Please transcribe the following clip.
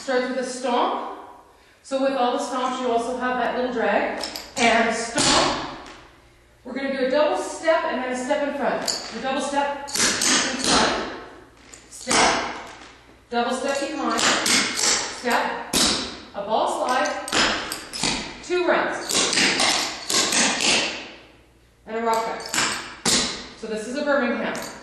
Start with a stomp. So with all the stomps, you also have that little drag. And stomp. We're going to do a double step and then a step in front. A double step in front. Step. Double step behind. Step. A ball slide. Two rounds. And a rock back. So this is a Birmingham.